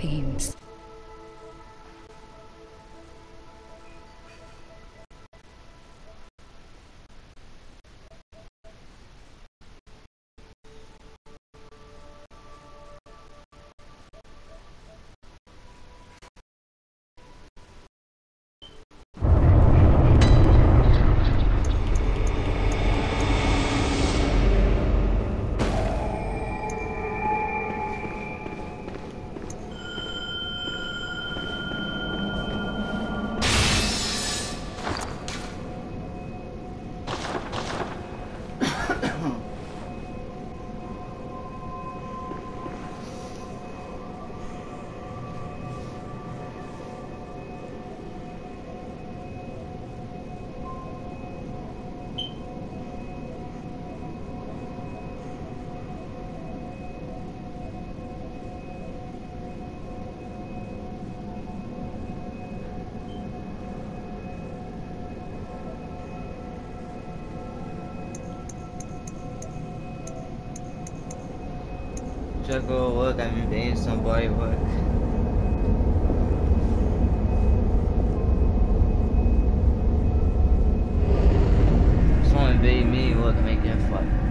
themes. Juggle work, I'm been paying somebody work. Someone paid me work make that fuck.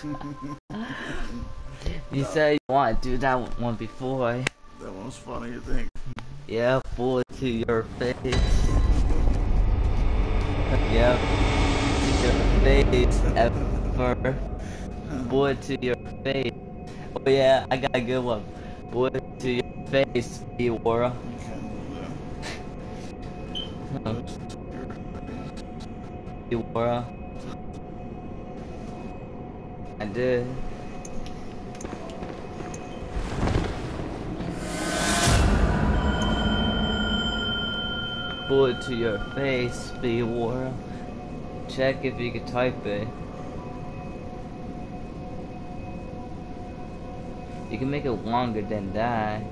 you said you want to do that one before. Eh? That one's funny, you think? Yeah, bullet to your face. yeah, to your face, ever. Bullet to your face. Oh yeah, I got a good one. Bullet to your face, Eora. You can't do Huh, that. Eora. I did. Bullet to your face, Eora. Check if you can type it. You can make it longer than that.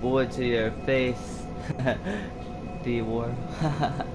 Bullet to your face,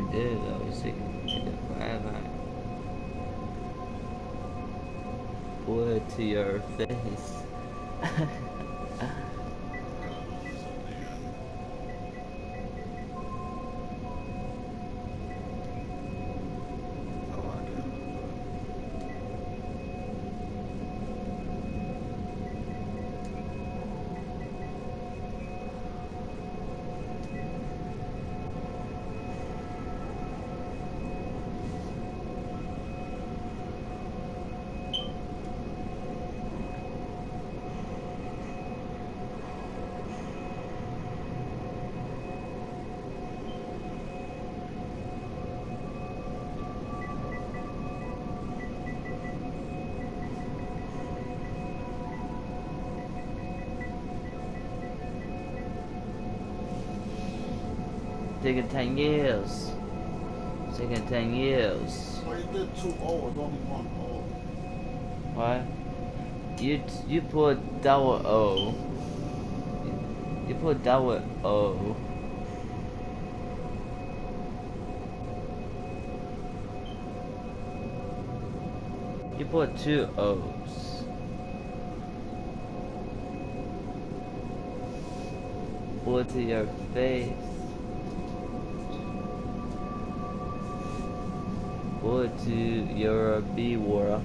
Eora. There though, like forever. Boy to your face. Taking 10 years. Taking 10 years. Well, you did two O's, only one O. What? You you put double O. You put double O. You put two O's. Put to your face. Put to your B world.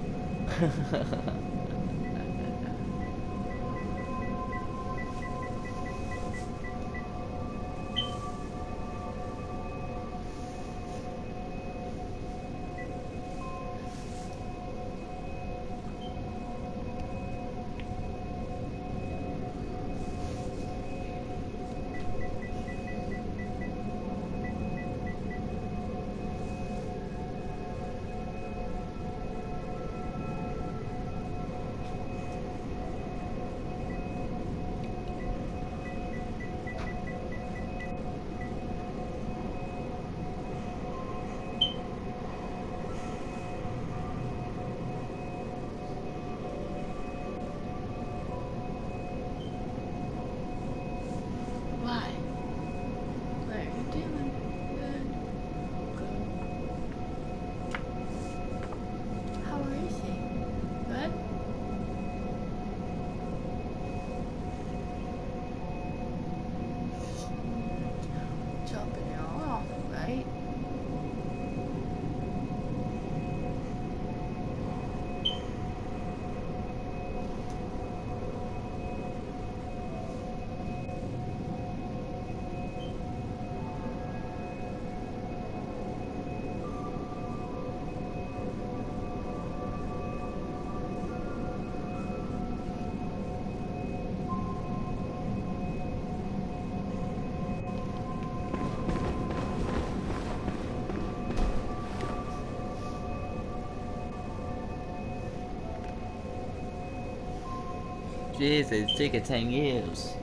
Jesus, taking 10 years.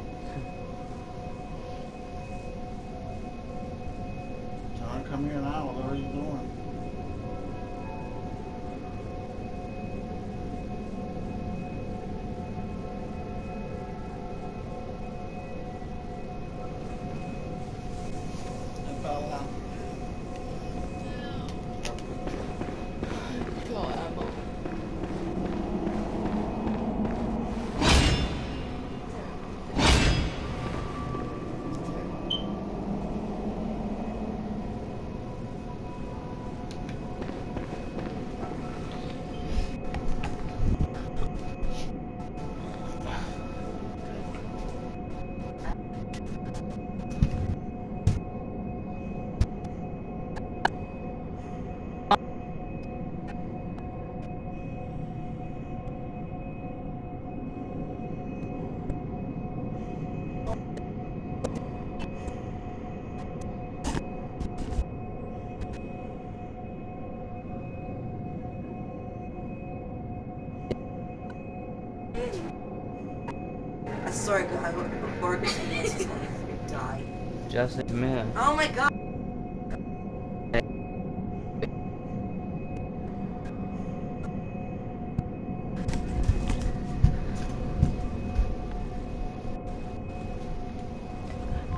I swear to God, before Christmas is gonna die. Just admit. Oh my God.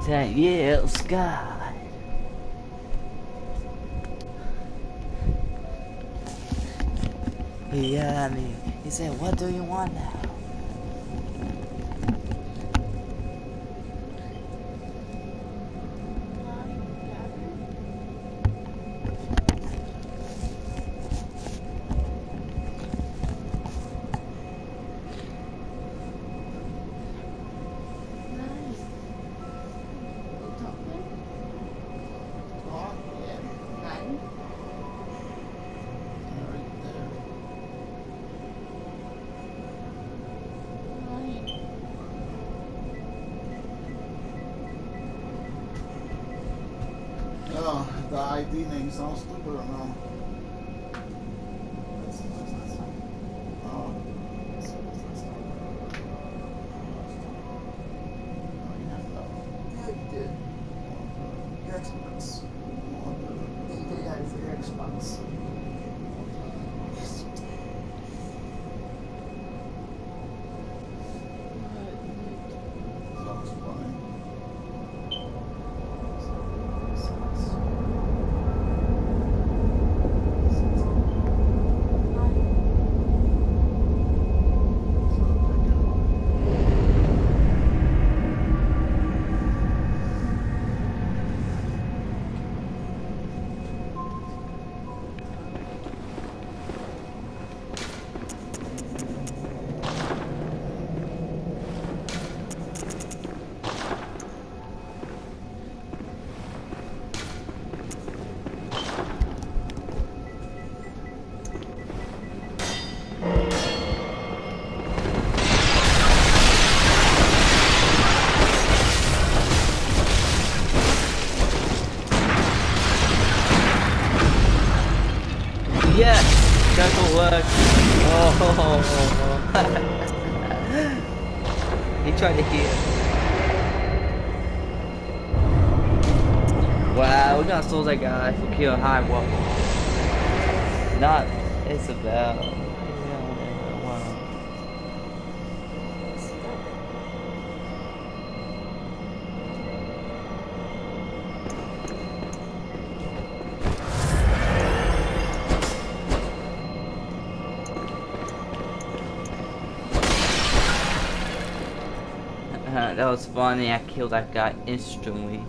That yellow sky. Yeah, I mean, He said, what do you want now? The ID name sounds stupid or no? Work. Oh, he tried to heal. Wow, we got souls that guy who killed high wolf. Not Isabel. That was funny. I killed that guy instantly.